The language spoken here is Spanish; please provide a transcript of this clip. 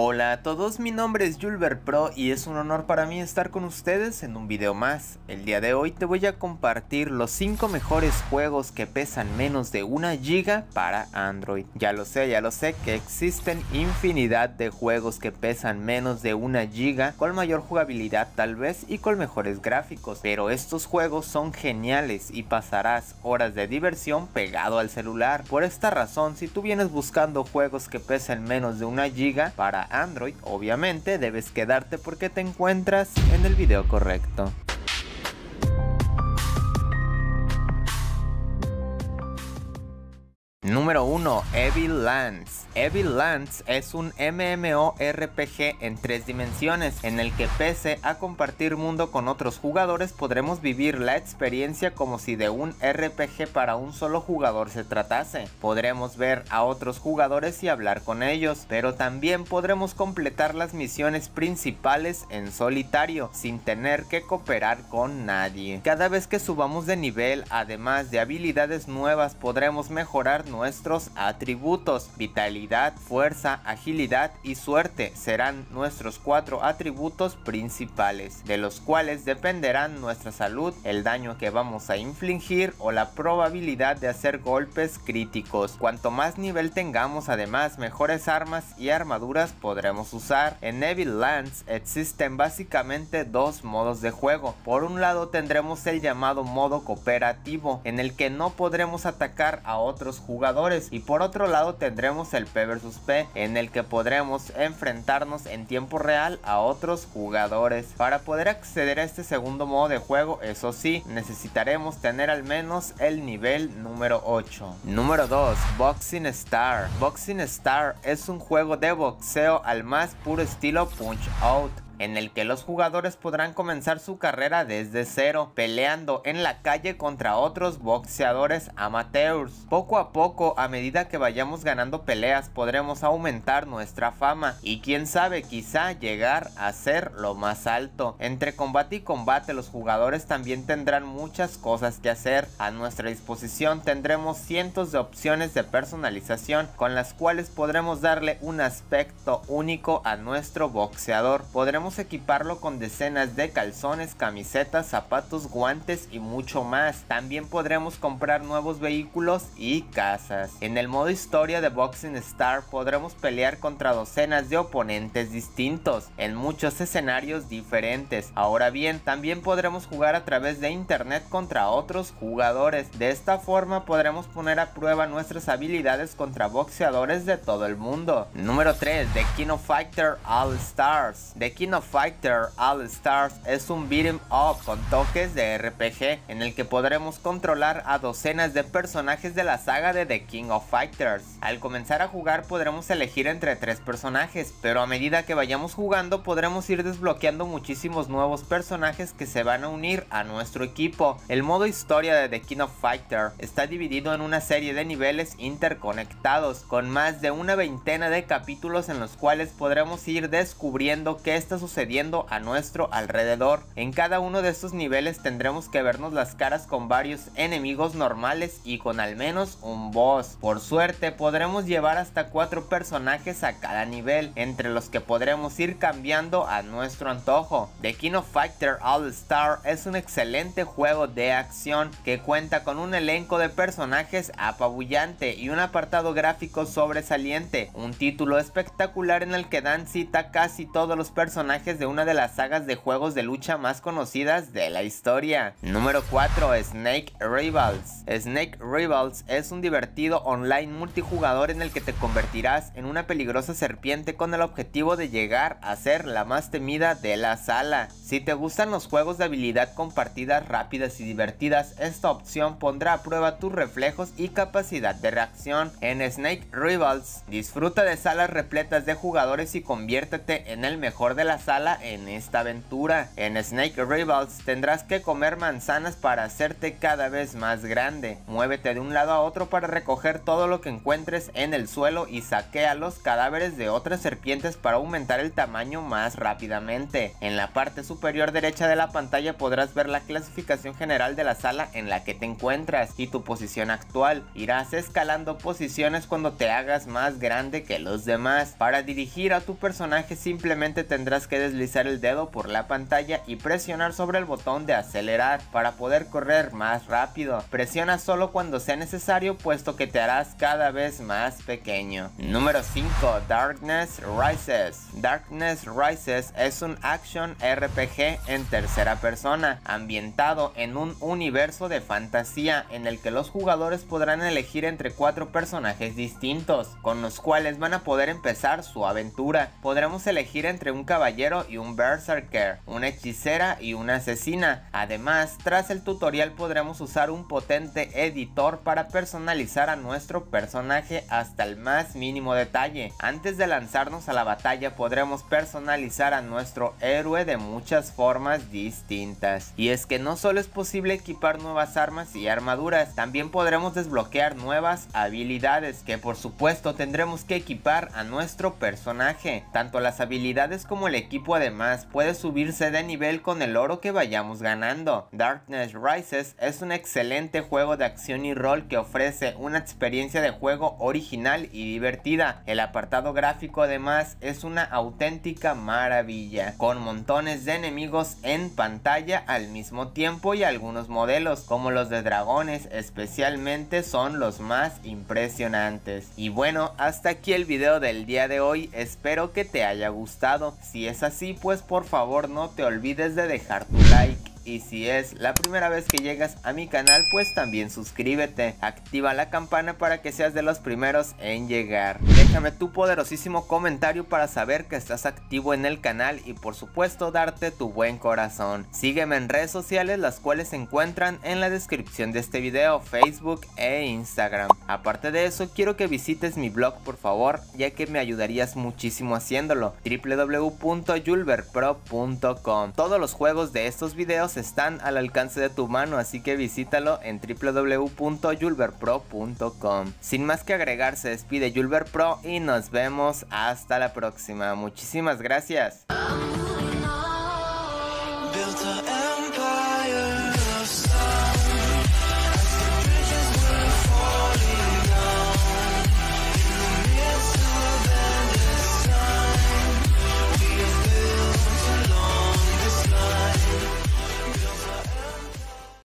Hola a todos, mi nombre es Julber Pro y es un honor para mí estar con ustedes en un video más. El día de hoy te voy a compartir los 5 mejores juegos que pesan menos de 1 GB para Android. Ya lo sé, ya lo sé que existen infinidad de juegos que pesan menos de 1 GB con mayor jugabilidad tal vez y con mejores gráficos, pero estos juegos son geniales y pasarás horas de diversión pegado al celular. Por esta razón, si tú vienes buscando juegos que pesen menos de 1 GB para Android, obviamente debes quedarte porque te encuentras en el video correcto. Número 1. Evil Lands. Evil Lands es un MMORPG en tres dimensiones, en el que pese a compartir mundo con otros jugadores podremos vivir la experiencia como si de un RPG para un solo jugador se tratase. Podremos ver a otros jugadores y hablar con ellos, pero también podremos completar las misiones principales en solitario, sin tener que cooperar con nadie. Cada vez que subamos de nivel, además de habilidades nuevas, podremos mejorar nuestros atributos, vitalidad, fuerza, agilidad y suerte serán nuestros cuatro atributos principales, de los cuales dependerán nuestra salud, el daño que vamos a infligir o la probabilidad de hacer golpes críticos. Cuanto más nivel tengamos además mejores armas y armaduras podremos usar. En Evil Lands existen básicamente dos modos de juego. Por un lado tendremos el llamado modo cooperativo, en el que no podremos atacar a otros jugadores y por otro lado tendremos el P vs P en el que podremos enfrentarnos en tiempo real a otros jugadores. Para poder acceder a este segundo modo de juego, eso sí, necesitaremos tener al menos el nivel número 8. Número 2. Boxing Star. Boxing Star es un juego de boxeo al más puro estilo Punch Out en el que los jugadores podrán comenzar su carrera desde cero, peleando en la calle contra otros boxeadores amateurs. Poco a poco, a medida que vayamos ganando peleas, podremos aumentar nuestra fama y quién sabe, quizá llegar a ser lo más alto. Entre combate y combate, los jugadores también tendrán muchas cosas que hacer. A nuestra disposición tendremos cientos de opciones de personalización con las cuales podremos darle un aspecto único a nuestro boxeador. Podremos equiparlo con decenas de calzones, camisetas, zapatos, guantes y mucho más. También podremos comprar nuevos vehículos y casas. En el modo historia de Boxing Star podremos pelear contra docenas de oponentes distintos en muchos escenarios diferentes. Ahora bien, también podremos jugar a través de internet contra otros jugadores. De esta forma podremos poner a prueba nuestras habilidades contra boxeadores de todo el mundo. Número 3. The King of Fighter All Stars. The King Fighter All Stars es un beat'em up con toques de RPG en el que podremos controlar a docenas de personajes de la saga de The King of Fighters. Al comenzar a jugar podremos elegir entre tres personajes, pero a medida que vayamos jugando podremos ir desbloqueando muchísimos nuevos personajes que se van a unir a nuestro equipo. El modo historia de The King of Fighter está dividido en una serie de niveles interconectados con más de una veintena de capítulos en los cuales podremos ir descubriendo qué está sucediendo a nuestro alrededor. En cada uno de estos niveles tendremos que vernos las caras con varios enemigos normales y con al menos un boss. Por suerte podremos llevar hasta cuatro personajes a cada nivel, entre los que podremos ir cambiando a nuestro antojo. The King of All Star es un excelente juego de acción que cuenta con un elenco de personajes apabullante y un apartado gráfico sobresaliente, un título espectacular en el que dan cita casi todos los personajes de una de las sagas de juegos de lucha más conocidas de la historia. Número 4. Snake Rivals. Snake Rivals es un divertido online multijugador en el que te convertirás en una peligrosa serpiente con el objetivo de llegar a ser la más temida de la sala. Si te gustan los juegos de habilidad con partidas rápidas y divertidas, esta opción pondrá a prueba tus reflejos y capacidad de reacción. En Snake Rivals, disfruta de salas repletas de jugadores y conviértete en el mejor de las sala en esta aventura. En Snake Rivals tendrás que comer manzanas para hacerte cada vez más grande. Muévete de un lado a otro para recoger todo lo que encuentres en el suelo y saquea los cadáveres de otras serpientes para aumentar el tamaño más rápidamente. En la parte superior derecha de la pantalla podrás ver la clasificación general de la sala en la que te encuentras y tu posición actual. Irás escalando posiciones cuando te hagas más grande que los demás. Para dirigir a tu personaje simplemente tendrás que deslizar el dedo por la pantalla y presionar sobre el botón de acelerar para poder correr más rápido. Presiona solo cuando sea necesario puesto que te harás cada vez más pequeño. Número 5. Darkness Rises. Darkness Rises es un action RPG en tercera persona, ambientado en un universo de fantasía en el que los jugadores podrán elegir entre cuatro personajes distintos, con los cuales van a poder empezar su aventura. Podremos elegir entre un caballero y un berserker, una hechicera y una asesina. Además, tras el tutorial podremos usar un potente editor para personalizar a nuestro personaje hasta el más mínimo detalle. Antes de lanzarnos a la batalla podremos personalizar a nuestro héroe de muchas formas distintas. Y es que no solo es posible equipar nuevas armas y armaduras, también podremos desbloquear nuevas habilidades que por supuesto tendremos que equipar a nuestro personaje. Tanto las habilidades como el equipo además puede subirse de nivel con el oro que vayamos ganando. Darkness Rises es un excelente juego de acción y rol que ofrece una experiencia de juego original y divertida. El apartado gráfico además es una auténtica maravilla, con montones de enemigos en pantalla al mismo tiempo y algunos modelos como los de dragones especialmente son los más impresionantes. Y bueno, hasta aquí el video del día de hoy, espero que te haya gustado. Si es así, pues por favor no te olvides de dejar tu like y si es la primera vez que llegas a mi canal pues también suscríbete, activa la campana para que seas de los primeros en llegar. Déjame tu poderosísimo comentario para saber que estás activo en el canal y por supuesto darte tu buen corazón. Sígueme en redes sociales las cuales se encuentran en la descripción de este video, Facebook e Instagram. Aparte de eso quiero que visites mi blog por favor ya que me ayudarías muchísimo haciéndolo, www.julberpro.com. Todos los juegos de estos videos están al alcance de tu mano, así que visítalo en www.julberpro.com. Sin más que agregar, se despide Julber Pro y nos vemos hasta la próxima. Muchísimas gracias.